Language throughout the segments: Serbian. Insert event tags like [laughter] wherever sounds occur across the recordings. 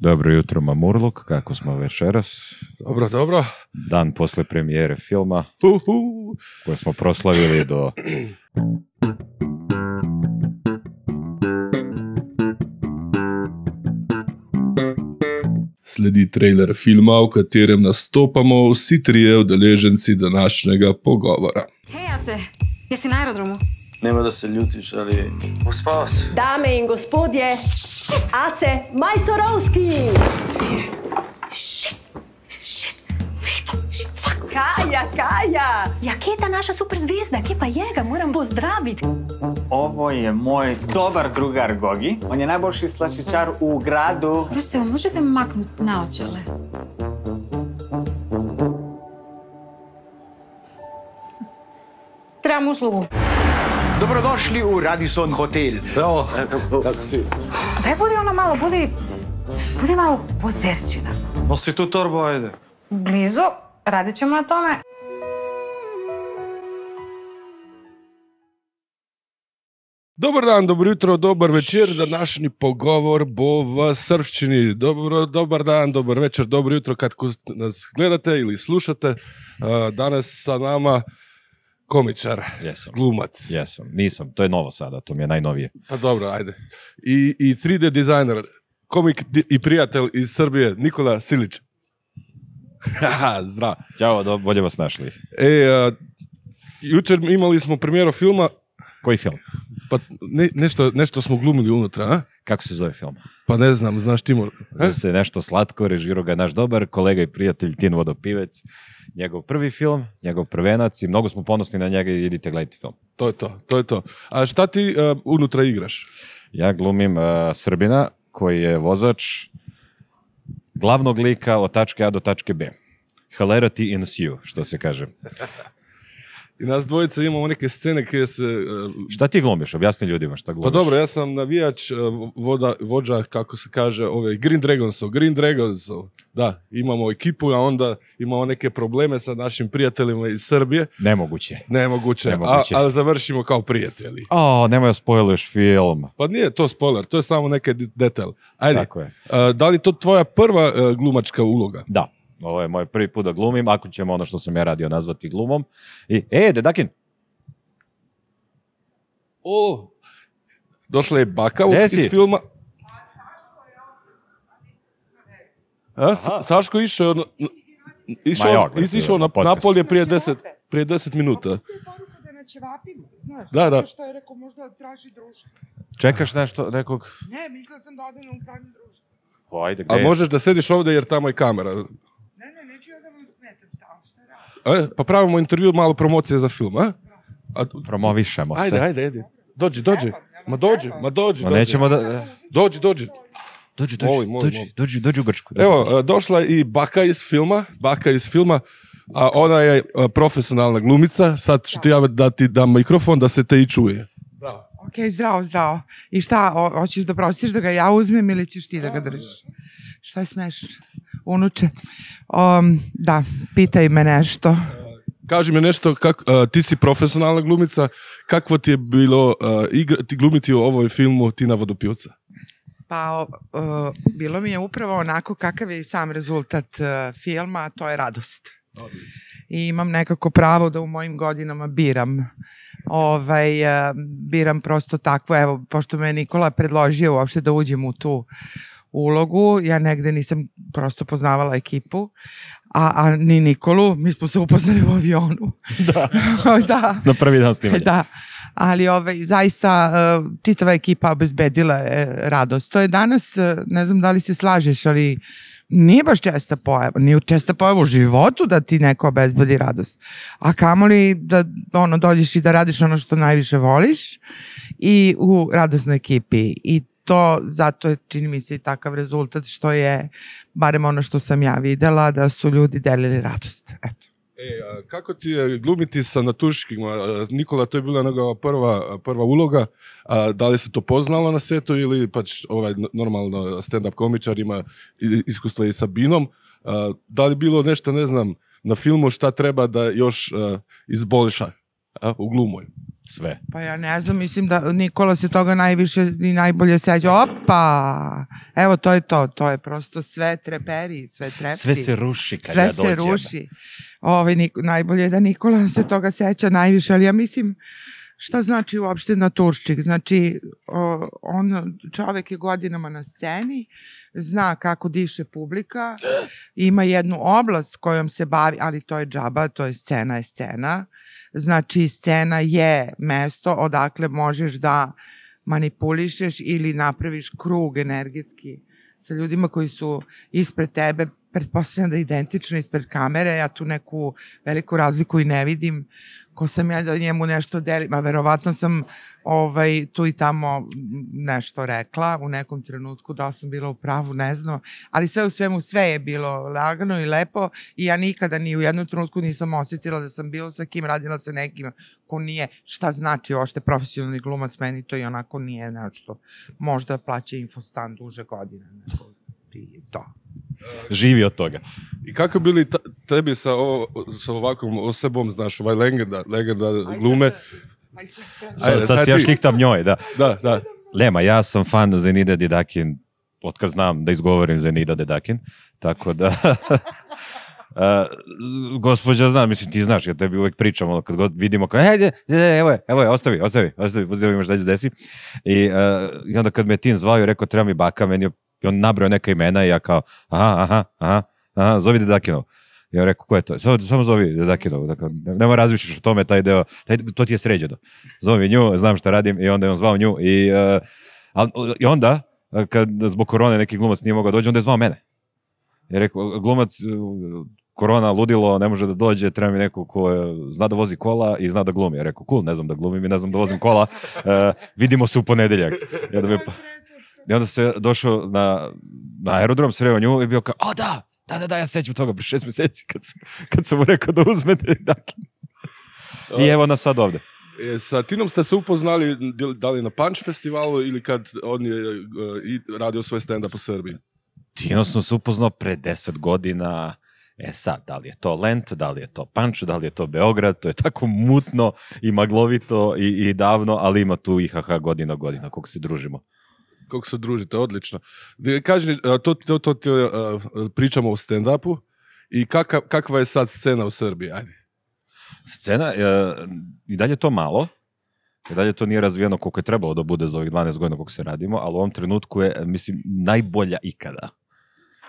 Dobro jutro, Mamurluk, kako smo večeras? Dobro, dobro. Dan posle premijere filma Uhu. koje smo proslavili do... Sledi trailer filma, v katerem nastopamo vsi trije udeleženci današnjega pogovora. Hej, Ace, jesi na aerodromu? Nema da se ljutiš, ali uspao si. Dame in gospodje, Ace Majstorovski! Kaja, Kaja! Ja, kje je ta naša super zvezda? Kje pa je ga? Moram pozdraviti. Ovo je moj dobar drugar Gogi. On je najboljši slašičar u gradu. Proste, možete maknuti naočale? Trebam uslugu. Dobrodošli u Radisson Hotel. Zdravo, kako si? Daj budi ono malo, budi... Budi malo pozerčina. Nosi tu torbu, ajde. Blizu, radit ćemo na tome. Dobar dan, dobro jutro, dobar večer. Današnji pogovor bo v srpščini. Dobro, dobar dan, dobar večer, dobro jutro, kad nas gledate ili slušate. Danas sa nama komičar, Jesam. glumac. Jesam, nisam, to je novo sada, to mi je najnovije. Pa dobro, ajde. I, i 3D dizajner, komik di- i prijatelj iz Srbije, Nikola Silić. Haha, [laughs] Zdrav. Ćao, do, bolje vas našli. E, uh, jučer imali smo premijeru filma, Koji film? Pa ne, nešto, nešto smo glumili unutra, a? Kako se zove film? Pa ne znam, znaš Timur. E? Zove se nešto slatko, režirao ga naš dobar kolega i prijatelj Tin Vodopivec. Njegov prvi film, njegov prvenac i mnogo smo ponosni na njega i idite gledajte film. To je to, to je to. A šta ti uh, unutra igraš? Ja glumim uh, Srbina koji je vozač glavnog lika od tačke A do tačke B. Hilarity ensues, što se kaže. I nas dvojica imamo neke scene koje se... uh, Šta ti glumiš? Objasni ljudima šta glumiš. pa dobro, ja sam navijač, uh, voda, vođa, kako se kaže, ove Green Dragonsov, Green Dragonsov. Da, imamo ekipu, a onda imamo neke probleme sa našim prijateljima iz Srbije. Nemoguće. Nemoguće, Nemoguće. A, ali završimo kao prijatelji. O, nemoj da spojluješ film. Pa nije to spoiler, to je samo neki de- detalj. Ajde, Tako je. uh, da li to tvoja prva uh, glumačka uloga? Da, ovo je moj prvi put da glumim, ako ćemo ono što sam ja radio nazvati glumom. I, e, Dedakin, O, došla je baka u- iz filma. A, S- Saško išao, na- išao, jok, bre, išao na. Napolje prije 10, prije 10 minuta. Da ćevapima, znaš. Da, da. Što je rekao možda traži društvo. čekaš nešto nekog? Ne, mislila sam da ode na upravljanje društvo. O, ajde, A gde je? možeš da sediš ovde jer tamo je kamera. Neću ja da vam smetam, šta, šta radi? E, pa pravimo intervju, malo promocije za film, a? a Promovišemo se. ajde, ajde, ajde. Dođi, dođi. Ma dođi, ma dođi, Ma dođi. nećemo da... Dođi, dođi. Dođi, dođi, Molim, molim, dođi, molim. dođi, dođi u Grčku. dođi Evo, e, došla je i baka iz filma, baka iz filma, a ona je e, profesionalna glumica, sad ću ti ja dati da mikrofon da se te i čuje. Ok, zdravo, zdravo. I šta, o, hoćeš da prostiš da ga ja uzmem ili ćeš ti da ga držiš? Šta je smešno? Unuče. Um, da, pitaj me nešto. Kaži mi nešto, kak, e, ti si profesionalna glumica, kakvo ti je bilo e, igra, ti glumiti u ovoj filmu Tina Vodopivca? Pa, o, bilo mi je upravo onako kakav je i sam rezultat e, filma, a to je radost. I imam nekako pravo da u mojim godinama biram. Ovaj, e, biram prosto takvo, evo, pošto me Nikola predložio uopšte da uđem u tu ulogu, ja negde nisam prosto poznavala ekipu, a, a ni Nikolu, mi smo se upoznali u avionu. Da. [laughs] da. Na prvi dan snimanja. Da, ali ovaj, zaista uh, čitava ekipa obezbedila je radost. To je danas, uh, ne znam da li se slažeš, ali nije baš česta pojava, nije česta pojava u životu da ti neko obezbedi radost. A kamoli da ono, dođeš i da radiš ono što najviše voliš i u radosnoj ekipi. I to zato je, čini mi se, i takav rezultat što je, barem ono što sam ja videla, da su ljudi delili radost. Eto. E, a kako ti je glumiti sa Natuškim? A, Nikola, to je bila njegova prva, prva uloga. A, da li se to poznalo na setu ili pač ovaj, normalno stand-up komičar ima iskustva i sa Binom? A, da li bilo nešto, ne znam, na filmu šta treba da još a, izboljša? A, u glumoj. Sve. Pa ja ne znam, mislim da Nikola se toga najviše i najbolje seća. Opa! Evo, to je to. To je prosto sve treperi, sve trepti. Sve se ruši kad sve ja se dođem. ruši. Ovaj, Nik- najbolje je da Nikola se toga seća najviše, ali ja mislim šta znači uopšte naturščik? Znači, o, on, čovek je godinama na sceni, zna kako diše publika, [gasps] ima jednu oblast kojom se bavi, ali to je džaba, to je scena je scena. Znači, scena je mesto odakle možeš da manipulišeš ili napraviš krug energetski sa ljudima koji su ispred tebe, pretpostavljam da je identično ispred kamere, ja tu neku veliku razliku i ne vidim, ko sam ja da njemu nešto delim, a verovatno sam ovaj, tu i tamo nešto rekla u nekom trenutku, da sam bila u pravu, ne znam, ali sve u svemu sve je bilo lagano i lepo i ja nikada ni u jednom trenutku nisam osetila da sam bilo sa kim radila sa nekim ko nije, šta znači ošte profesionalni glumac, meni to i onako nije nešto, možda plaća infostan duže godine, nego i to. Živi od toga. I kako bili ta, tebi sa, ovo, sa ovakvom osobom, znaš, ovaj legenda, legenda glume? Sad, Ajde, sad sad se ja ti. šliktam njoj, da. Da, da. Lema, ja sam fan Zenide Didakin, otkad znam da izgovorim Zenida Didakin, tako da... [laughs] Uh, gospođa zna, mislim ti znaš, ja tebi uvek pričam, ono, kad god vidimo, kao, ajde, ajde, evo je, evo je, ostavi, ostavi, ostavi, ostavi, imaš da se desi. I, uh, I onda kad me Tin zvao i rekao, treba mi baka, meni je, i on nabrao neka imena i ja kao, aha, aha, aha, aha, zovi Didakinov. Ja rekao, ko je to? Samo, samo zovi Didakinov, dakle, nema razmišljaš o tome, taj deo, taj, to ti je sređeno. Zovi nju, znam šta radim i onda je on zvao nju i, uh, al, i onda, uh, kad zbog korone neki glumac nije mogao doći, onda je zvao mene. Je rekao, glumac, uh, korona, ludilo, ne može da dođe, treba mi neko ko zna da vozi kola i zna da glumi. Ja rekao, cool, ne znam da glumim i ne znam da vozim kola, uh, vidimo se u ponedeljak. Onda, me, pa- I onda se došao na, na aerodrom, sreo nju i bio kao, a da, da, da, da, ja se sećam toga, pre šest meseci kad sam, kad sam mu rekao da uzme Dakin. I evo nas sad ovde. E, sa Tinom ste se upoznali da li na Punch festivalu ili kad on je i radio svoj stand-up u Srbiji? Tino sam se upoznao pre 10 godina. E sad, da li je to Lent, da li je to Panč, da li je to Beograd, to je tako mutno i maglovito i, i davno, ali ima tu IHH godina godina, koliko se družimo. Kako se družite, odlično. Kaži, to, to, to, to pričamo o stand-upu i kaka, kakva je sad scena u Srbiji? Ajde. Scena, e, i dalje je to malo, i dalje to nije razvijeno koliko je trebalo da bude za ovih 12 godina koliko se radimo, ali u ovom trenutku je, mislim, najbolja ikada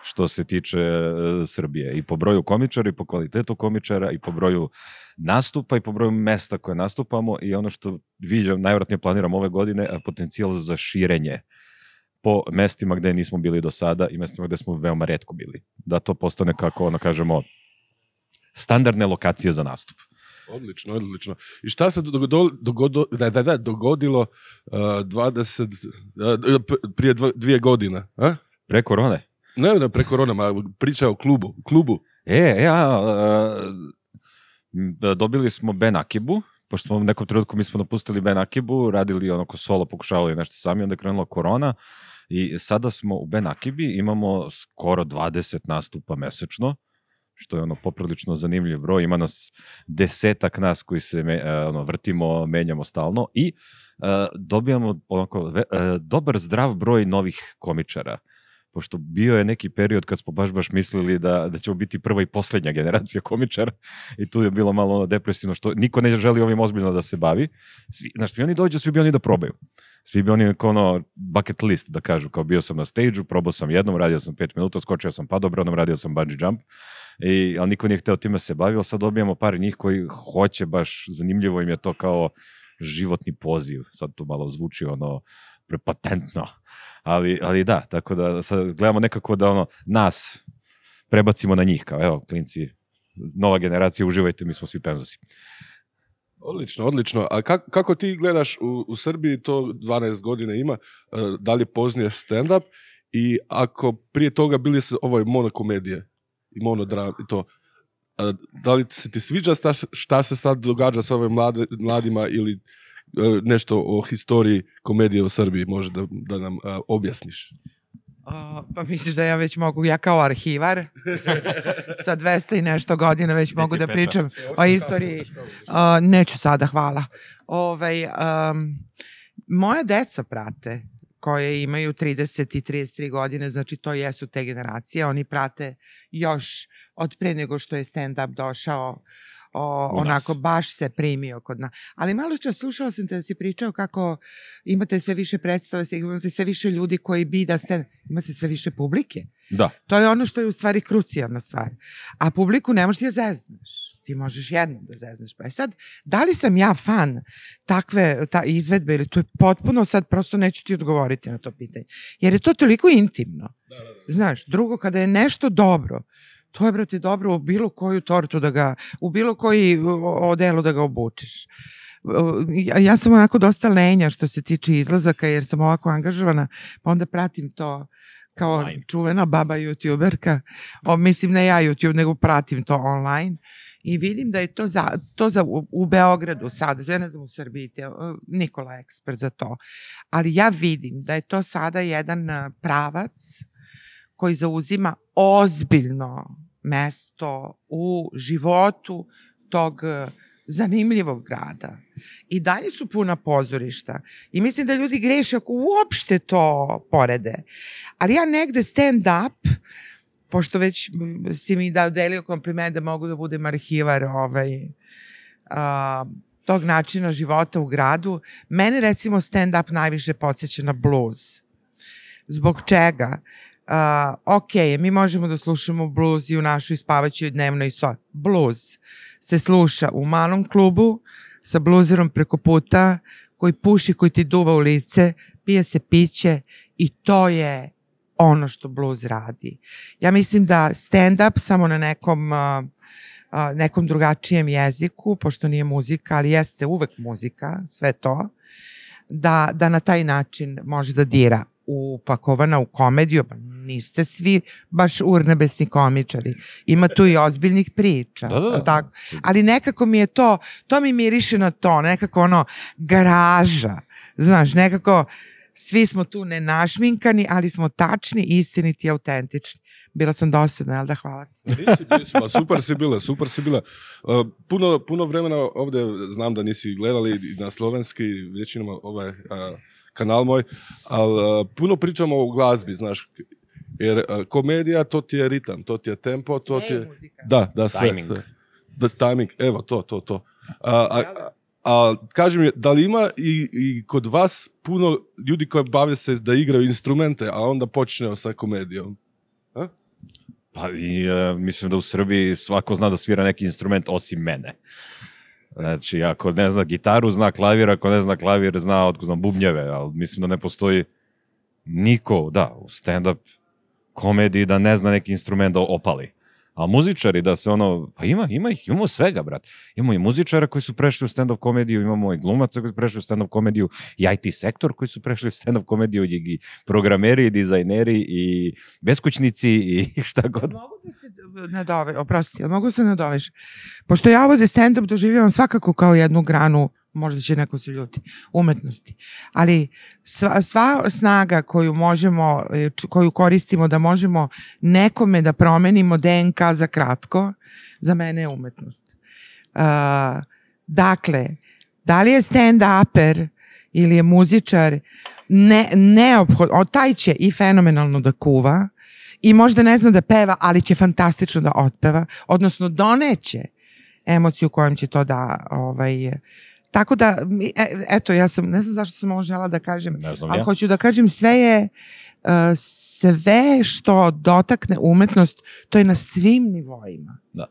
što se tiče e, Srbije. I po broju komičara, i po kvalitetu komičara, i po broju nastupa, i po broju mesta koje nastupamo. I ono što viđam, najvratnije planiram ove godine, potencijal za širenje po mestima gde nismo bili do sada i mestima gde smo veoma redko bili. Da to postane kako, ono kažemo, standardne lokacije za nastup. Odlično, odlično. I šta se dogodilo, dogodilo, da, da, da, dogodilo uh, 20, uh, prije dva, dvije godine? A? Pre korone? Ne, ne, pre korona, ma priča o klubu. klubu. E, e, a, a, m, dobili smo Ben Akibu, pošto smo u nekom trenutku mi smo napustili Ben Akibu, radili onako solo, pokušavali nešto sami, onda je krenula korona i sada smo u Ben Akibi, imamo skoro 20 nastupa mesečno, što je ono poprilično zanimljiv broj, ima nas desetak nas koji se me, e, ono, vrtimo, menjamo stalno i e, dobijamo onako, ve, e, dobar zdrav broj novih komičara pošto bio je neki period kad smo baš baš mislili da, da ćemo biti prva i poslednja generacija komičara i tu je bilo malo ono depresivno što niko ne želi ovim ozbiljno da se bavi. Svi, znaš, svi oni dođu, svi bi oni da probaju. Svi bi oni kao ono bucket list da kažu, kao bio sam na stage-u, probao sam jednom, radio sam pet minuta, skočio sam padobronom, radio sam bungee jump, i, ali niko nije hteo time se bavio, sad dobijamo par njih koji hoće baš, zanimljivo im je to kao životni poziv, sad to malo zvuči ono prepatentno, ali, ali da, tako da sad gledamo nekako da ono, nas prebacimo na njih, kao evo, klinci, nova generacija, uživajte, mi smo svi penzosi. Odlično, odlično. A kako, kako ti gledaš u, u Srbiji, to 12 godina ima, uh, da li poznaješ stand-up i ako prije toga bili se ovo je monokomedije i monodram i to, uh, da li se ti sviđa šta, šta se sad događa sa ovim mladima ili nešto o historiji komedije u Srbiji može da, da nam uh, objasniš? A, pa misliš da ja već mogu, ja kao arhivar, [laughs] sa 200 i nešto godina već mogu da pričam o istoriji. A, neću sada, hvala. Ovaj, um, moja deca prate koje imaju 30 i 33 godine, znači to jesu te generacije, oni prate još od pre nego što je stand-up došao o, onako baš se primio kod nas. Ali malo čas slušala sam te da si pričao kako imate sve više predstava, imate sve više ljudi koji bi da stand imate sve više publike. Da. To je ono što je u stvari krucijalna stvar. A publiku ne možeš ti da zezneš. Ti možeš jednom da zezneš. Pa je sad, da li sam ja fan takve ta izvedbe ili to je potpuno sad prosto neću ti odgovoriti na to pitanje. Jer je to toliko intimno. Znaš, drugo, kada je nešto dobro, to je, brate, dobro u bilo koju tortu da ga, u bilo koji o- odelu da ga obučeš. Ja, ja sam onako dosta lenja što se tiče izlazaka, jer sam ovako angažovana, pa onda pratim to kao Online. čuvena baba youtuberka, o, mislim ne ja YouTube, nego pratim to online i vidim da je to za, to za u, u Beogradu sada, ja ne znam u Srbiji, te, Nikola je ekspert za to, ali ja vidim da je to sada jedan pravac koji zauzima ozbiljno mesto u životu tog e, zanimljivog grada. I dalje su puna pozorišta. I mislim da ljudi greše ako uopšte to porede. Ali ja negde stand up, pošto već si mi dao delio kompliment da mogu da budem arhivar ovaj, a, tog načina života u gradu, mene recimo stand up najviše podsjeća na blues. Zbog čega? Ok, mi možemo da slušamo blues i u našoj spavaćoj dnevnoj so. Blues se sluša u malom klubu sa bluzerom preko puta koji puši, koji ti duva u lice, pije se piće i to je ono što blues radi. Ja mislim da stand-up samo na nekom, uh, uh, nekom drugačijem jeziku, pošto nije muzika, ali jeste uvek muzika, sve to, da, da na taj način može da dira upakovana u komediju, pa niste svi baš urnebesni komičari. Ima tu i ozbiljnih priča. Da, da, da. Tako? Ali nekako mi je to, to mi miriše na to, nekako ono, garaža. Znaš, nekako svi smo tu nenašminkani, ali smo tačni, istiniti i autentični. Bila sam dosadna, jel da hvala ti? Nisi, nisi, ma super si bila, super si bila. Uh, puno, puno vremena ovde znam da nisi gledali na slovenski, većinom ovaj uh, kanal moj, ali uh, puno pričamo o glazbi, znaš, jer uh, komedija to ti je ritam, to ti je tempo, to ti je... muzika. Da, da, sve. Timing. sve. Da, timing, evo, to, to, to. A, a, a, a kaži mi, da li ima i, i kod vas puno ljudi koji bave se da igraju instrumente, a onda počneju sa komedijom? Pa i e, mislim da u Srbiji svako zna da svira neki instrument osim mene. Znači, ako ne zna gitaru, zna klavir, ako ne zna klavir, zna otko znam bubnjeve, ali mislim da ne postoji niko, da, u stand-up komediji da ne zna neki instrument da opali. A muzičari da se ono, pa ima, ima ih, imamo svega, brat. Imamo i muzičara koji su prešli u stand-up komediju, imamo i glumaca koji su prešli u stand-up komediju, i IT sektor koji su prešli u stand-up komediju, i, programeri, i dizajneri, i beskućnici, i [laughs] šta god. Mogu da se nadove, oprosti, mogu da se nadoveš. Pošto ja ovde stand-up doživljavam svakako kao jednu granu, možda će neko se ljuti, umetnosti. Ali sva, sva snaga koju možemo, e, koju koristimo da možemo nekome da promenimo DNK za kratko, za mene je umetnost. Uh, dakle, da li je stand-uper ili je muzičar ne, neophod, o, taj će i fenomenalno da kuva, i možda ne zna da peva, ali će fantastično da otpeva, odnosno doneće emociju kojom će to da ovaj, tako da, mi- e, eto, ja sam, ne znam zašto sam ovo žela da kažem, Ne znam ali ja. hoću da kažem sve je uh, sve što dotakne umetnost, to je na svim nivoima. Da.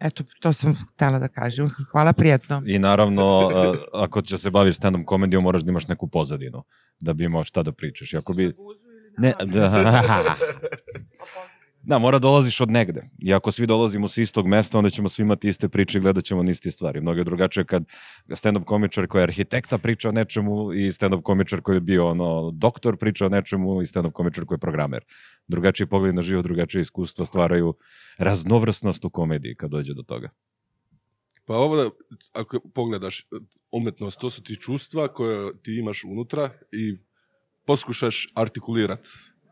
Eto, to sam htela da kažem. Hvala, prijetno. I naravno, a, ako će se baviš stand-up komedijom, moraš da imaš neku pozadinu, da bi imao šta da pričaš. I ako bi... Ne, da, [laughs] [laughs] da, mora dolaziš od negde. I ako svi dolazimo sa istog mesta, onda ćemo svi imati iste priče i gledat ćemo na iste stvari. Mnogo je drugačije kad stand-up komičar koji je arhitekta priča o nečemu i stand-up komičar koji je bio ono, doktor priča o nečemu i stand-up komičar koji je programer. Drugačiji pogled na život, drugačije iskustva stvaraju raznovrsnost u komediji kad dođe do toga. Pa ovo, ako pogledaš umetnost, to su ti čustva koje ti imaš unutra i poskušaš artikulirat.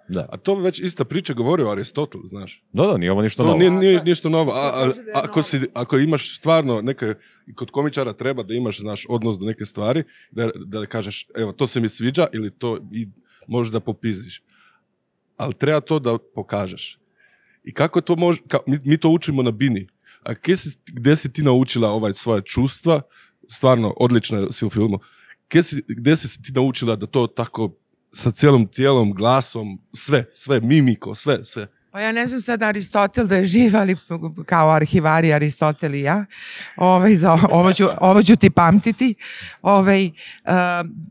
Da. A to već ista priča govorio Aristotel, znaš. Da, da, nije ovo ništa To novo. nije, nije ništa novo. A, a, kaže da ako, si, ako imaš stvarno neke, kod komičara treba da imaš, znaš, odnos do neke stvari, da, da kažeš, evo, to se mi sviđa ili to i možeš da popizdiš. Ali treba to da pokažeš. I kako to može, ka, mi, mi to učimo na bini. A gdje si, gdje si ti naučila ovaj svoje čustva, stvarno odlično si u filmu, gdje si, gdje si ti naučila da to tako sa cijelom tijelom, glasom, sve, sve, mimiko, sve, sve. Pa ja ne znam sad Aristotel da je živ, ali kao arhivari Aristotel i ja, ovaj, za, ovo, ću, ovo ću ti pamtiti. Ovaj, uh,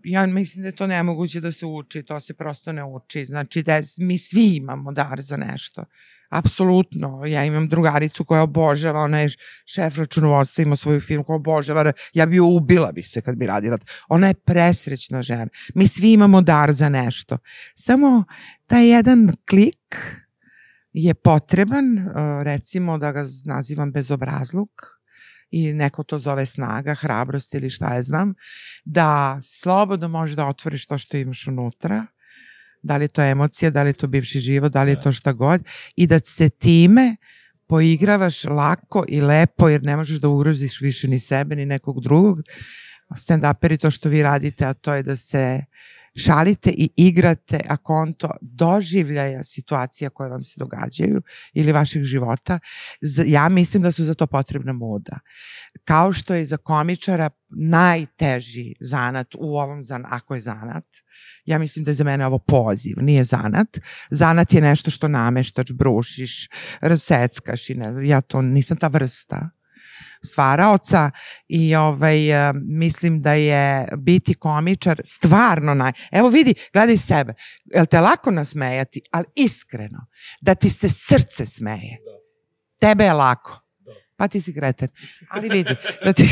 ja mislim da je to nemoguće da se uči, to se prosto ne uči. Znači da mi svi imamo dar za nešto. Apsolutno. Ja imam drugaricu koja obožava, ona je šef računovodstva, ima svoju firmu koja obožava. Ja bi ubila bi se kad bi radila. Ona je presrećna žena. Mi svi imamo dar za nešto. Samo taj jedan klik je potreban, uh, recimo da ga nazivam bezobrazluk, i neko to zove snaga, hrabrost ili šta je znam, da slobodno možeš da otvoriš to što imaš unutra, da li je to emocija, da li je to bivši život, da li je to šta god, i da se time poigravaš lako i lepo, jer ne možeš da ugroziš više ni sebe, ni nekog drugog. Stand-uperi to što vi radite, a to je da se šalite i igrate a konto doživljaja situacija koje vam se događaju ili vaših života. Ja mislim da su za to potrebna muda. Kao što je za komičara najteži zanat u ovom zan, ako je zanat, ja mislim da je za mene ovo poziv, nije zanat. Zanat je nešto što nameštaš, brušiš, raseckaš i ne znam, ja to nisam ta vrsta stvaraoca i ovaj, e, mislim da je biti komičar stvarno naj... Evo vidi, gledaj sebe. Jel te lako nasmejati, ali iskreno, da ti se srce smeje. Tebe je lako. Pa ti si kreten. Ali vidi, da ti,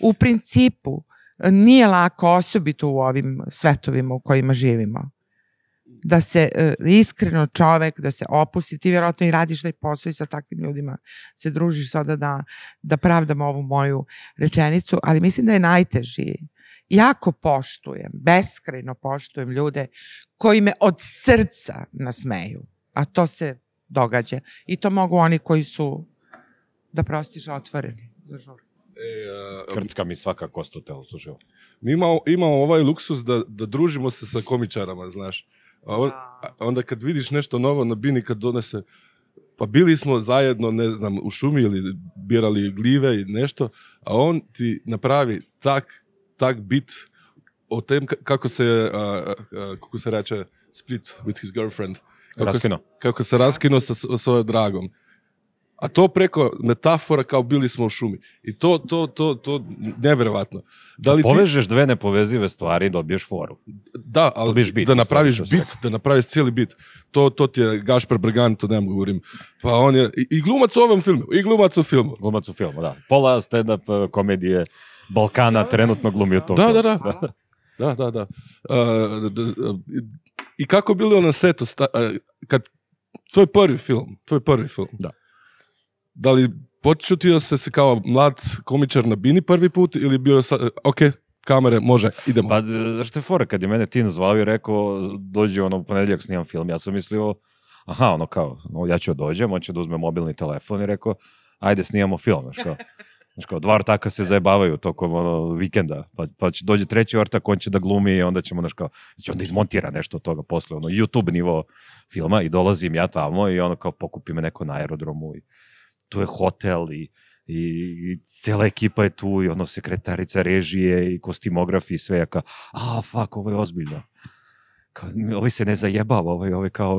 u principu nije lako osobito u ovim svetovima u kojima živimo da se e, iskreno čovek, da se opusti, ti vjerojatno i radiš taj posao i sa takvim ljudima se družiš sada da, da pravdam ovu moju rečenicu, ali mislim da je najteži. Jako poštujem, beskrajno poštujem ljude koji me od srca nasmeju, a to se događa. I to mogu oni koji su, da prostiš, otvoreni. za žur. E, a, Krcka mi svaka kost u telu, slušaj. ovo. mi imamo, imamo ovaj luksus da, da družimo se sa komičarama, znaš. A on, a onda kad vidiš nešto novo na bini, kad donese, pa bili smo zajedno, ne znam, u šumi ili birali gljive i nešto, a on ti napravi tak, tak bit o tem ka- kako se, a, a, a, kako se reče, split with his girlfriend. Kako Raskino. Se, kako se raskino sa svojom dragom. A to preko metafora kao bili smo u šumi. I to, to, to, to, neverovatno. Da li ti, Povežeš dve nepovezive stvari i dobiješ foru. da, ali Dobiješ bit, da napraviš bit, da napraviš cijeli bit. To, to ti je Gašper Brgan, to ne mogu govorim. Pa on je, i, i glumac u ovom filmu, i glumac u filmu. Glumac u filmu, da. Pola stand-up eh, komedije Balkana trenutno glumi u tom Da, filmu. da, da. Da, da, da. Uh, d- d- I kako bilo na setu, sta, uh, kad, tvoj prvi film, tvoj prvi film. Da. Da li počutio se se kao mlad komičar na bini prvi put ili bio sa, ok, kamere, može, idemo. Pa, što je fora, kad je mene Tin zvao i rekao, dođi ono, u ponedjeljak snimam film, ja sam mislio, aha, ono kao, no, ja ću da dođem, on će da uzme mobilni telefon i rekao, ajde snimamo film, znaš kao. Znaš kao, dva ortaka se zajebavaju tokom ono, vikenda, pa, pa će dođe treći ortak, on će da glumi i onda ćemo, znaš kao, će onda izmontira nešto od toga posle, ono, YouTube nivo filma i dolazim ja tamo i ono kao pokupi me neko na aerodromu i tu je hotel i, i, cijela ekipa je tu i ono sekretarica režije i kostimografi i sve, ja kao, a, fuck, ovo je ozbiljno. Kao, ovi se ne zajebava, ovo je, ovo je kao,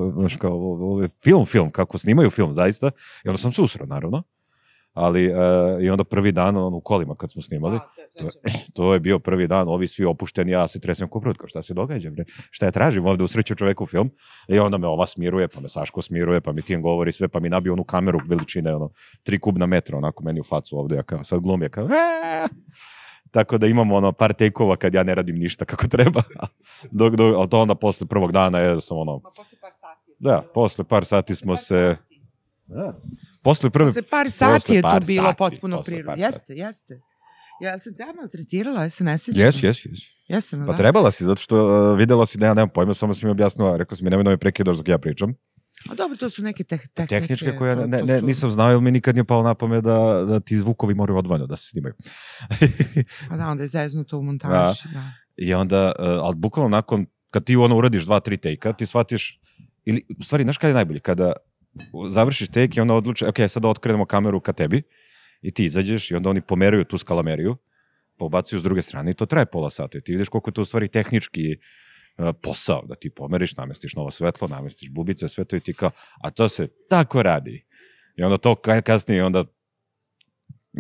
ovo ovo film, film, kako snimaju film, zaista. I onda sam se naravno. Ali, e, i onda prvi dan, on, u kolima kad smo snimali, to, [laughs] to je bio prvi dan, ovi svi opušteni, ja se tresem ko prut, kao šta se događa, bre? Šta ja tražim ovde, usreću čoveku film, i onda me ova smiruje, pa me Saško smiruje, pa mi Tijen govori sve, pa mi nabio onu kameru veličine, ono, tri kubna metra, onako meni u facu ovde, ja kao, sad glum je kao! Tako da imamo ono par tejkova kad ja ne radim ništa [laughs] kako treba. dok, dok, ali to onda posle prvog dana je sam ono... Pa posle par sati. Da, posle par sati smo se... Da. Posle prve... Posle par sati je to bilo sati, potpuno posle prirodno. Jeste, jeste. Ja sam te ja maltretirala, ja se ne sjećam. Jes, jes, jes. Jesam, Pa da? trebala si, zato što uh, videla si da ja nemam pojma, samo si mi objasnila, rekla si mi nemoj da me prekidaš dok ja pričam. A dobro, to su neke teh, tehnike. Tehničke koje to- ne, ne, nisam znao, jer mi nikad nije palo na pamet da, da ti zvukovi moraju odvojeno da se snimaju. [laughs] Pa da, onda je zeznuto u montaži. Da. I onda, uh, ali bukvalno nakon, kad ti ono uradiš dva, tri tejka, ti shvatiš, ili, u stvari, znaš kada je najbolje? Kada završiš take i onda odluče, ok, sada okrenemo kameru ka tebi i ti izađeš i onda oni pomeraju tu skalameriju, pobacuju s druge strane i to traje pola sata. I ti vidiš koliko je to u stvari tehnički uh, posao, da ti pomeriš, namestiš novo svetlo, namestiš bubice, sve to i ti kao, a to se tako radi. I onda to ka- kasnije, onda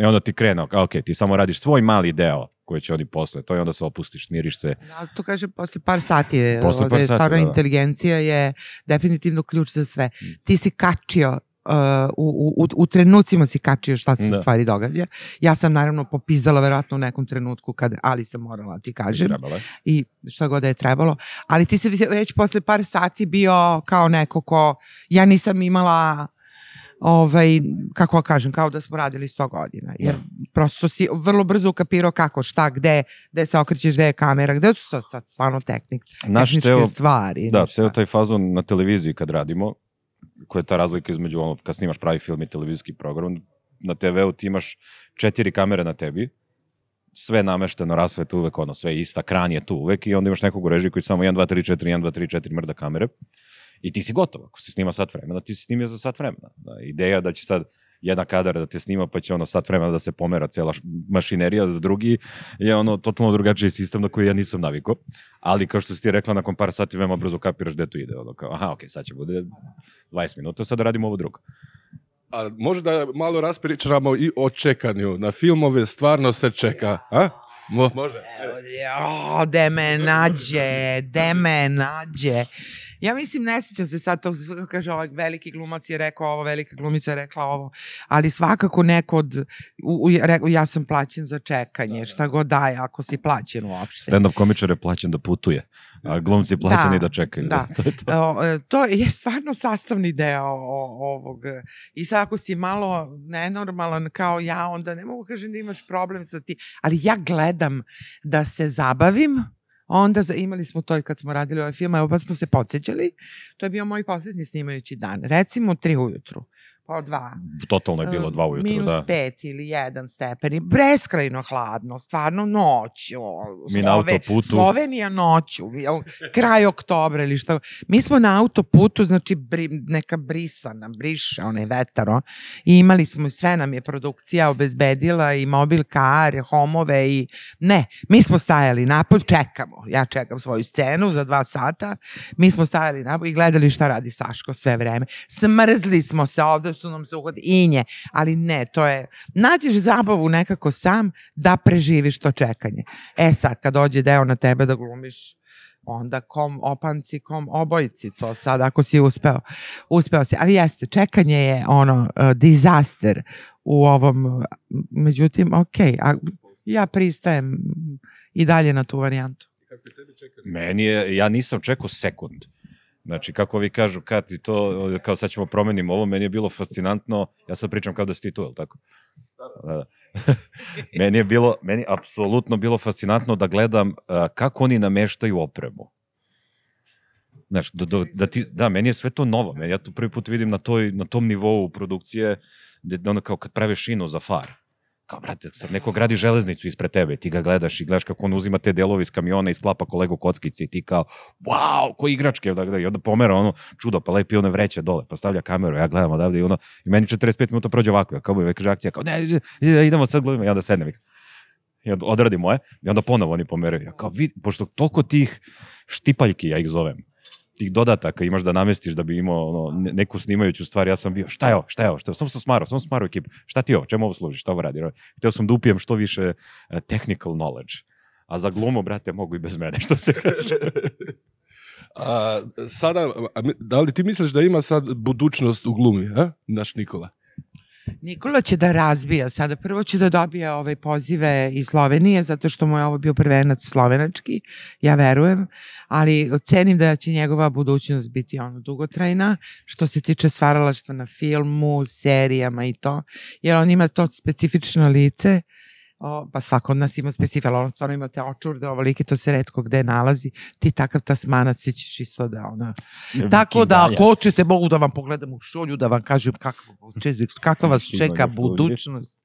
i onda ti krenu, kao, ok, ti samo radiš svoj mali deo koji će oni posle, to i onda se opustiš, smiriš se. Da, to kaže posle par sati je, Posle par ovde je sati, stvarno da, da. inteligencija je definitivno ključ za sve. Ti si kačio uh, u, u, u trenucima si kačio šta se Da. u stvari događa. Ja sam naravno popizala verovatno u nekom trenutku kad, ali sam morala ti kažem Trebalo je. i šta god da je trebalo, ali ti si već posle par sati bio kao neko ko, ja nisam imala ovaj, kako kažem, kao da smo radili 100 godina, jer prosto si vrlo brzo ukapirao kako, šta, gde, gde se okrećeš, gde je kamera, gde su sad, sad stvarno tehnik, Naš tehničke ceo, stvari. da, ceo taj fazon na televiziji kad radimo, koja je ta razlika između ono, kad snimaš pravi film i televizijski program, na TV-u ti imaš četiri kamere na tebi, sve namešteno, rasveta uvek, ono, sve ista, kran je tu uvek i onda imaš nekog u režiji koji samo 1, 2, 3, 4, 1, 2, 3, 4 mrda kamere i ti si gotov. Ako se snima sat vremena, ti si snimio za sat vremena. Da, ideja da će sad jedna kadar da te snima pa će ono sat vremena da se pomera cela mašinerija za drugi je ono totalno drugačiji sistem na koji ja nisam navikao. Ali kao što si ti rekla, nakon par sati veoma brzo kapiraš gde to ide. Ono kao, aha, okej, sad će bude 20 minuta, sad radimo ovo drugo. A može da malo raspričamo i o čekanju. Na filmove stvarno se čeka, a? Mo, može. O, de me nađe, de me nađe. Ja mislim, ne sjećam se sad tog, kako kaže ovaj veliki glumac je rekao ovo, velika glumica je rekla ovo, ali svakako neko od, u, u, rekao, ja sam plaćen za čekanje, šta god daje, ako si plaćen uopšte. Stand-up komičar je plaćen da putuje, a glumci plaćeni da, Da, čekaju. da. [laughs] to je to. O, e, to je stvarno sastavni deo o- ovog. e, I sad ako si malo nenormalan kao ja, onda ne mogu kažem da imaš problem sa ti. Ali ja gledam da se zabavim, onda za, imali smo to i kad smo radili ovaj film, evo pa smo se podsjećali, to je bio moj posljednji snimajući dan. Recimo tri ujutru, pa dva. Totalno je bilo dva ujutru, Minus da. pet ili jedan stepen i beskrajno hladno, stvarno noć. O, Mi na autoputu. Slovenija noću, o, kraj oktobra ili šta. Mi smo na autoputu, znači bri, neka brisana, briše onaj vetar, o, i imali smo, sve nam je produkcija obezbedila i mobil kar, homove i ne, mi smo stajali napolj, čekamo, ja čekam svoju scenu za dva sata, mi smo stajali napolj i gledali šta radi Saško sve vreme. Smrzli smo se, ovde su nam se uhodi inje, ali ne, to je, nađeš zabavu nekako sam da preživiš to čekanje. E sad, kad dođe deo na tebe da glumiš, onda kom opanci, kom obojci to sad, ako si uspeo. Uspeo si, ali jeste, čekanje je ono, uh, disaster u ovom, međutim, ok, a ja pristajem i dalje na tu varijantu. Meni je, ja nisam čekao sekund. Znači, kako vi kažu, kad ti to, kao sad ćemo promenimo ovo, meni je bilo fascinantno, ja sad pričam kao da si ti tu, je li tako? Da, da. [laughs] meni je bilo, meni apsolutno bilo fascinantno da gledam uh, kako oni nameštaju opremu. Znaš, do, do, da, ti, da, meni je sve to novo. Meni, ja to prvi put vidim na, toj, na tom nivou produkcije, gde ono kao kad prave šinu za far. Kao, brate, sad neko gradi železnicu ispred tebe, ti ga gledaš i gledaš kako on uzima te delove iz kamiona i sklapa kolegu kockice i ti kao, wow, ko igračke, da, da, i onda pomera ono čudo, pa lepi one vreće dole, pa stavlja kameru, ja gledam odavde i ono, i meni 45 minuta prođe ovako, ja kao mi kaže akcija, kao, ne, ide- ide- idemo sad gledamo, ja onda sednem i i onda odradim moje, i onda ponovo oni pomeraju. Ja kao, vid, pošto toliko tih štipaljki, ja ih zovem, tih dodataka imaš da namestiš da bi imao ono, ne- neku snimajuću stvar, ja sam bio, šta je ovo, šta je ovo, šta je ovo? samo sam smarao, sam smarao ekipu, šta ti je ovo, čemu ovo služi, šta ovo radi? Hteo sam da upijem što više uh, technical knowledge, a za glumu, brate, mogu i bez mene, [laughs] što se kaže. A, sada, da li ti misliš da ima sad budućnost u glumi, a? naš Nikola? Nikola će da razbija sada. Prvo će da dobije ove pozive iz Slovenije, zato što mu je ovo bio prvenac slovenački, ja verujem, ali cenim da će njegova budućnost biti ono dugotrajna, što se tiče stvaralaštva na filmu, serijama i to, jer on ima to specifično lice O, pa svako od nas ima specifičan, on stvarno ima te očurde ovolike, to se redko gde nalazi. Ti takav tasmanac si ćeš isto da ona... Tako da ako hoćete mogu da vam pogledam u šolju, da vam kažem kakva, kakva vas Šolju, čeka budućnost.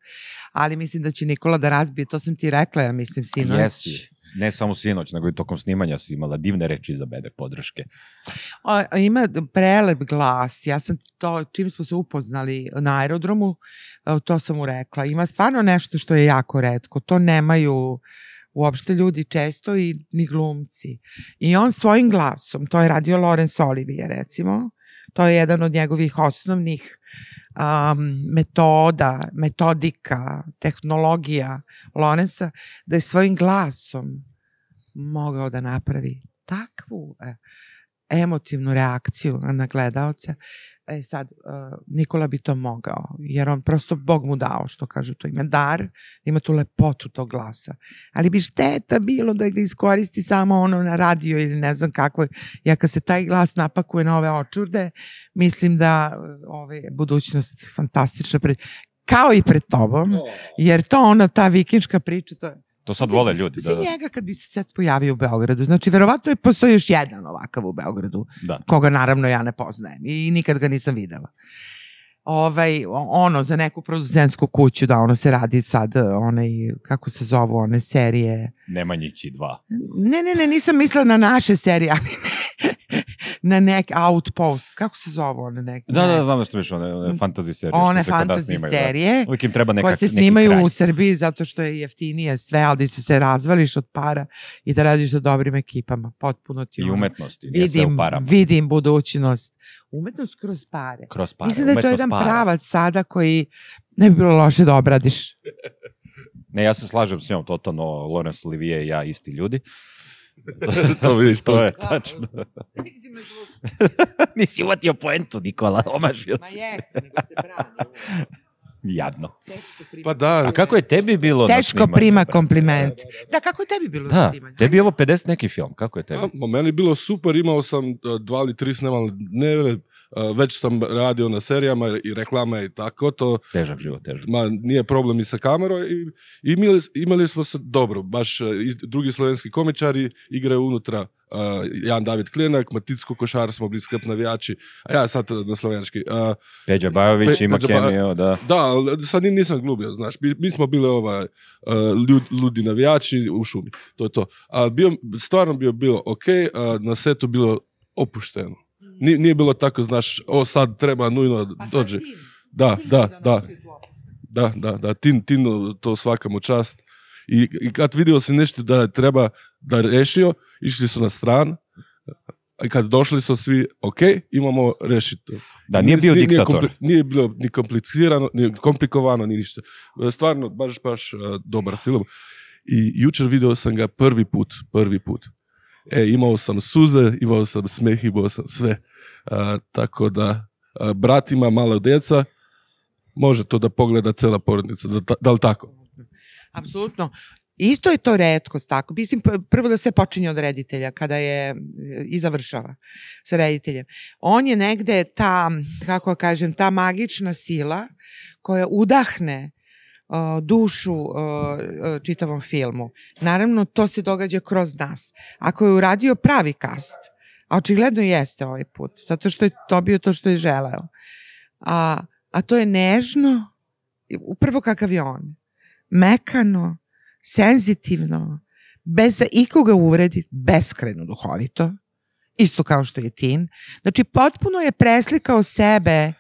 Ali mislim da će Nikola da razbije, to sam ti rekla, ja mislim, sinoć. Jesi. Ne samo sinoć, nego i tokom snimanja si imala divne reči za mene, podrške. A ima prelep glas. Ja sam to, čim smo se upoznali na aerodromu, e, to sam mu rekla. Ima stvarno nešto što je jako redko. To nemaju uopšte ljudi često i ni glumci. I on svojim glasom, to je radio Lorenz Olivier recimo, to je jedan od njegovih osnovnih um, metoda, metodika, tehnologija Lorenza, da je svojim glasom mogao da napravi takvu e, emotivnu reakciju na gledaoce. E sad, uh, Nikola bi to mogao, jer on prosto Bog mu dao, što kažu to ime, dar, ima tu lepotu tog glasa. Ali bi šteta bilo da ga iskoristi samo ono na radio ili ne znam kako. Ja kad se taj glas napakuje na ove očurde, mislim da uh, ove, budućnost fantastična pred, kao i pred tobom, jer to ona, ta vikinška priča, to je To sad vole ljudi. Da, da. njega kad bi se sad pojavio u Beogradu. Znači, verovatno je postoji još jedan ovakav u Beogradu, da. koga naravno ja ne poznajem i nikad ga nisam videla. Ovaj, ono, za neku producentsku kuću, da ono se radi sad, onaj, kako se zovu one serije. Nemanjići dva. Ne, ne, ne, nisam mislila na naše serije, ali ne, na nek Outpost, kako se zovu one neke? Da, da, znam da što više, one, fantasy serije. što One se fantasy snimaju, serije Da. Uvijek im treba neka, koje se neki snimaju kraj. u Srbiji zato što je jeftinije sve, ali da se se razvališ od para i da radiš sa dobrim ekipama. Potpuno ti I umetnosti, nije sve u vidim, parama. vidim budućnost. Umetnost kroz pare. Kroz pare, Mislim da je to jedan para. pravac sada koji ne bi bilo loše da obradiš. [laughs] Ne, ja se slažem s njom, totalno, Laurence Olivier i ja isti ljudi. To vidiš, to, To je [laughs] tačno. [laughs] Nisi uvatio poentu, Nikola, omašio Ma si. jesi, nego se brani. Jadno. Pa da, A kako je tebi bilo na Teško snimanju? prima kompliment. Da, kako je tebi bilo na Da, snimanju? tebi je ovo 50 neki film, kako je tebi? A, ma meni je bilo super, imao sam a, dva ili tri snimale dneve, a, već sam radio na serijama i reklama i tako, to Težak život, težak. ma, nije problem i sa kamerom i, i imali, imali smo se dobro, baš a, i drugi slovenski komičari igraju unutra, a, Jan David Klinak, Maticko Košar smo bili skrp navijači, a ja sad na slovenski. A, Peđa Bajović Pe- ima Peđa cameo, da. Da, ali sad ni- nisam glubio, znaš. Mi, mi smo bili ovaj, uh, ljud, ludi navijači u šumi. To je to. A bio, stvarno bio bilo ok, na setu bilo opušteno. Nije, nije bilo tako, znaš, o sad treba nujno Pa dođe. Da, da, da da, opuštenost. da, da, da, tin, tin, to svaka mu čast. I, I kad vidio si nešto da treba da rešio, išli su na stran, i kad došli su svi, ok, imamo rešiti. Da, nije bio diktator. kompli- nije bilo ni komplicirano, ni komplikovano, ni ništa. Stvarno, baš, baš dobar film. I jučer video sam ga prvi put, prvi put. E, imao sam suze, imao sam smeh, imao sam sve. A, tako da, a, brat ima mala djeca, može to da pogleda cela porodica, da, da li tako? Apsolutno. Isto je to redkost tako. Mislim, prvo da sve počinje od reditelja, kada je i završava sa rediteljem. On je negde ta, kako kažem, ta magična sila koja udahne dušu čitavom filmu. Naravno, to se događa kroz nas. Ako je uradio pravi kast, a očigledno jeste ovaj put, zato što je to bio to što je želeo, a, a to je nežno, upravo kakav je on, mekano, senzitivno, bez da ikoga uvredi, beskreno duhovito, isto kao što je Tin. Znači, potpuno je preslikao sebe.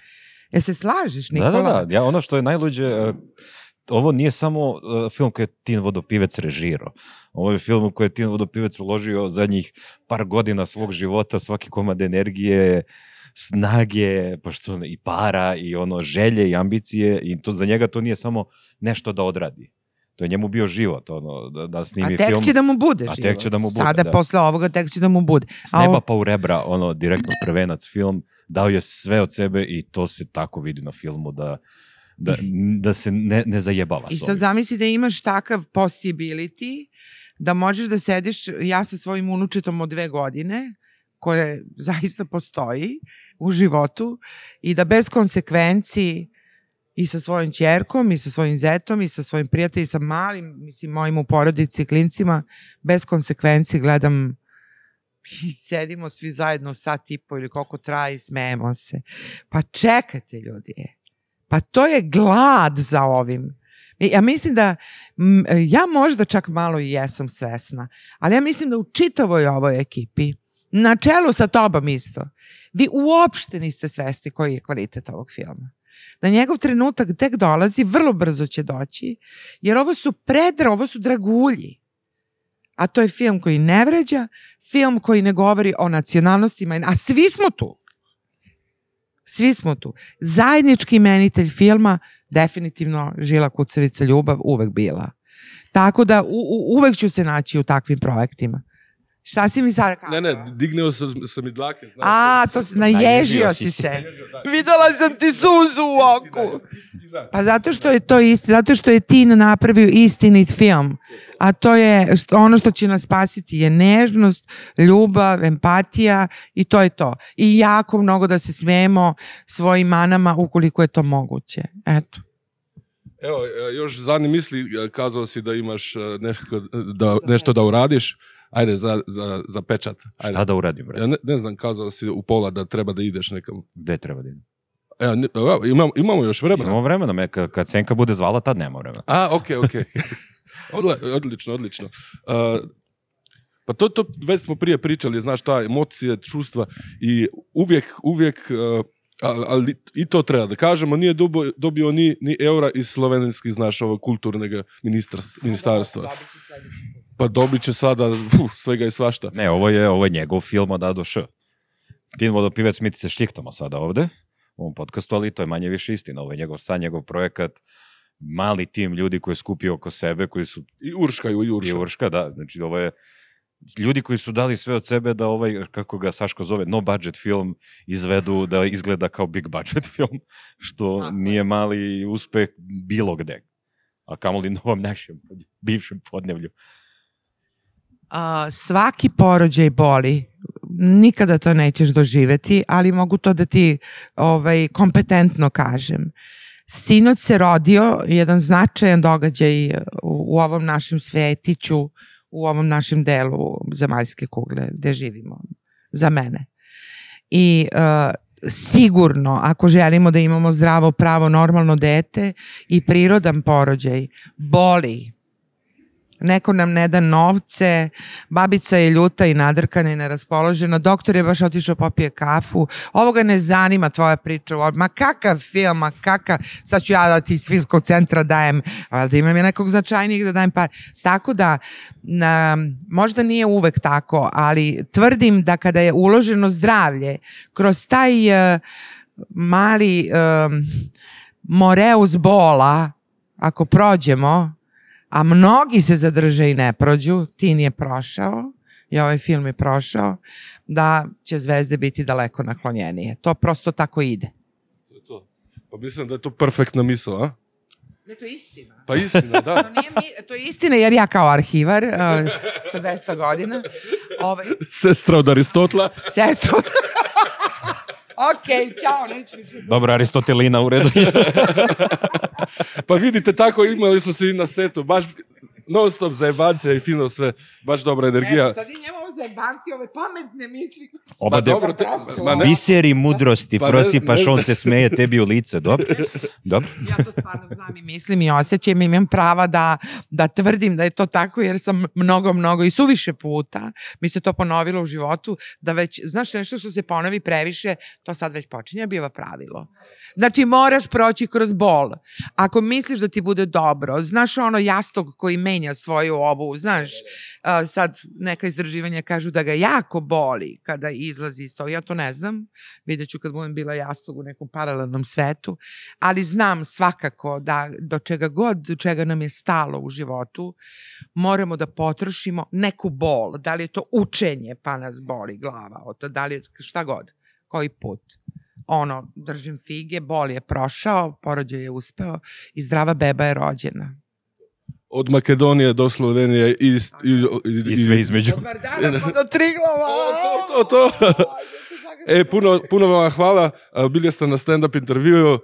Je se slažeš, Da, Nikola? da, da. Ja, ono što je najluđe, e, ovo nije samo e, film koji je Tin Vodopivec režirao. Ovo je film koji je Tin Vodopivec uložio zadnjih par godina svog života, svaki komad energije, snage, pošto i para, i ono želje i ambicije, i to, za njega to nije samo nešto da odradi. To je njemu bio život, ono, da, da snimi A tek film. će da mu bude A tek život. će da mu bude, Sada, da. posle ovoga, tek će da mu bude. S neba ovo- pa u rebra, ono, direktno prvenac film, dao je sve od sebe i to se tako vidi na filmu da, da, da se ne, ne zajebava I sad zamisli da imaš takav possibility da možeš da sediš, ja sa svojim unučetom od dve godine, koje zaista postoji u životu, i da bez konsekvenci i sa svojom čerkom, i sa svojim zetom, i sa svojim prijateljima, i sa malim, mislim, mojim u porodici, klincima, bez konsekvenci gledam i sedimo svi zajedno sat i po ili koliko traje i smejemo se. Pa čekajte ljudi, pa to je glad za ovim. Ja mislim da, ja možda čak malo i jesam svesna, ali ja mislim da u čitavoj ovoj ekipi, na čelu sa tobom isto, vi uopšte niste svesni koji je kvalitet ovog filma. Da njegov trenutak tek dolazi, vrlo brzo će doći, jer ovo su predra, ovo su dragulji. A to je film koji ne vređa, film koji ne govori o nacionalnostima, a svi smo tu. Svi smo tu. Zajednički imenitelj filma, definitivno Žila Kucavica Ljubav, uvek bila. Tako da u, u, uvek ću se naći u takvim projektima. Šta si mi sada? Ne, ne, digneo sam, sam i dlake. Znaš, A, to se, naježio si se. Videla sam ti suzu u oku. Pa zato što je to isti, zato što je Tin napravio istinit film. A to je ono što će nas spasiti je nežnost, ljubav, empatija i to je to. I jako mnogo da se smijemo svojim manama ukoliko je to moguće. Eto. Evo, e, još zadnji misli, e, kazao si da imaš e, nešto da, nešto da uradiš. Ajde, za, za, za pečat. Ajde. Šta da uradim, bre? Ja ne, ne znam, kazao si u pola da treba da ideš nekam. Gde treba da idem? Ne- evo, imamo, imamo još vremena. Imamo vremena, me, kad, Senka bude zvala, tad nema vremena. A, okej, okej. [laughs] Odle- odlično, odlično. Uh, pa to, to već smo prije pričali, znaš, ta emocije, čustva i uvijek, uvijek, uh, ali, ali i to treba da kažemo, nije dobio, dobio ni, ni eura iz slovenskih, znaš, ovo kulturnog ministarstva, ministarstva. Pa dobit će sada uf, svega i svašta. Ne, ovo je, ovo je njegov film od A do Š. Tin vodopivec, mi ti se šlihtamo sada ovde, u ovom podcastu, ali to je manje više istina. Ovo je njegov san, njegov projekat, mali tim ljudi koji je skupio oko sebe, koji su I Urška, i Urša. i Urška, da, znači ovo je ljudi koji su dali sve od sebe da ovaj, kako ga Saško zove, no budget film izvedu da izgleda kao big budget [laughs] film, što nije mali uspeh bilo gde. A kamoli na ovom našem bivšem podnevlju. A, svaki porođaj boli. Nikada to nećeš doživeti, ali mogu to da ti ovaj, kompetentno kažem. Sinoć se rodio jedan značajan događaj u, u ovom našem svetiću, u ovom našem delu zemaljske kugle gde živimo, za mene. I uh, sigurno, ako želimo da imamo zdravo, pravo, normalno dete i prirodan porođaj, boli neko nam ne da novce, babica je ljuta i nadrkana i neraspoložena, doktor je baš otišao popije kafu, ovoga ne zanima tvoja priča, ma kakav film, ma kakav, sad ću ja da ti iz filmskog centra dajem, ali da imam ja nekog značajnijeg da dajem par. Tako da, na, možda nije uvek tako, ali tvrdim da kada je uloženo zdravlje kroz taj uh, mali um, moreus bola, ako prođemo, a mnogi se zadrže i ne prođu, Tin je prošao i ovaj film je prošao, da će zvezde biti daleko naklonjenije. To prosto tako ide. To je to. Pa mislim da je to perfektna misla, a? Ne, to je istina. Pa istina, da. [laughs] To, nije mi, to je istina jer ja kao arhivar uh, sa 200 godina, ovaj, Sestra od Aristotla. sestru... ok, čao, neću više. Dobro, Aristotelina u redu. [laughs] Pa vidite, tako imali smo se i na setu. Baš non stop zajebancija i fino sve. Baš dobra energija. Evo, sad i njemu zajebanci ove pametne misli. Ova Pa de- dobro, te, ma ne, Biseri mudrosti, Pa ne- prosipaš, ne- on se smeje tebi u lice, dobro? Dobro. ja to stvarno znam i mislim i osjećam i imam prava da, da tvrdim da je to tako jer sam mnogo, mnogo i suviše puta mi se to ponovilo u životu da već, znaš nešto što se ponovi previše, to sad već počinje biva pravilo. Znači moraš proći kroz bol. Ako misliš da ti bude dobro, znaš ono jastog koji menja svoju ovu, znaš, sad neka istraživanja kažu da ga jako boli kada izlazi iz toga. Ja to ne znam, vidjet ću kad budem bila jastog u nekom paralelnom svetu, ali znam svakako da do čega god, do čega nam je stalo u životu, moramo da potrošimo neku bol. Da li je to učenje pa nas boli glava, o to, da li je šta god, koji put. Ono, držim fige, bol je prošao, porođaj je uspeo i zdrava beba je rođena. Od Makedonije do Slovenije i, i, I sve između. Od Vardara pa do Triglava! O, to, to, to. [laughs] E, puno, puno vam hvala. Bili ste na stand-up intervjuju.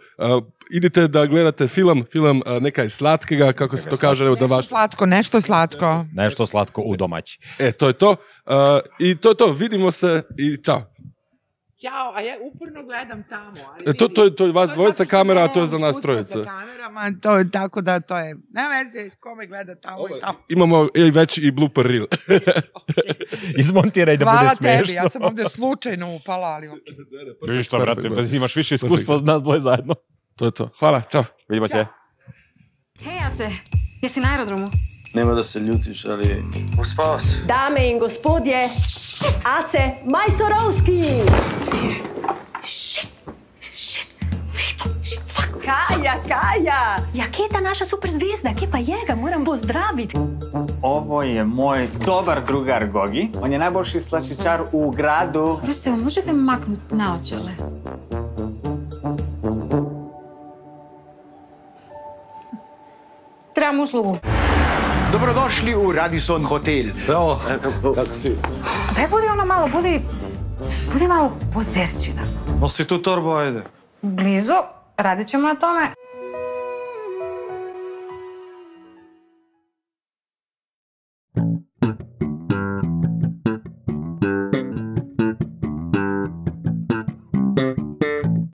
Idite da gledate film, film Nekaj slatkega, kako se to kaže, evo da vaš... Slatko, nešto slatko. Nešto slatko u domaći. E, to je to. I to je to, vidimo se i čao. Ćao, a ja uporno gledam tamo. Ali E, to, to, je, to je vas dvojica kamera, a to je za nas trojice. Sa kamerama, to je tako da to je, nema veze, kome gleda tamo i tamo. Imamo i već i blooper reel. [laughs] Izmontiraj da Hvala bude tebi, smešno. ja sam ovde slučajno upala, ali okej. Vidiš što, brate, da imaš više iskustva od nas dvoje zajedno. To je to. Hvala, čao. Vidimo se. Hej, Ace, jesi na aerodromu? Nema da se ljutiš, ali uspava se. Dame in gospodje, Ace Majstorovski. Kaja, Kaja! Ja, kje je ta naša super zvezda? Kje pa je ga? Moram pozdraviti. Ovo je moj dobar drugar Gogi. On je najboljši slačičar u gradu. Proste, možete maknuti naočale? Trebam uslugu. Dobrodošli v Radisson Hotel. Evo, kako si? Daj budi ono malo, budi... Budi malo pozerčina. Nosi tu torbu, ajde. Blizu, radit ćemo na tome.